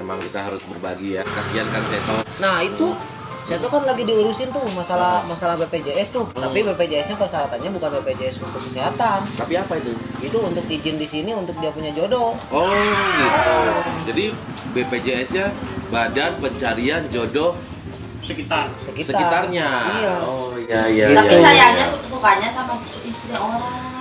memang kita harus berbagi ya kasihan kan Seto Nah itu Seto kan lagi diurusin tuh masalah masalah BPJS tuh. Hmm. Tapi BPJS-nya persyaratannya bukan BPJS untuk kesehatan. tapi apa itu Itu untuk izin di sini untuk dia punya jodoh. oh gitu jadi BPJS nya Badan Pencarian Jodoh sekitar Sekitar. sekitarnya Iya. oh iya iya Tapi iya. iya. sayangnya iya. sukanya sama istri orang.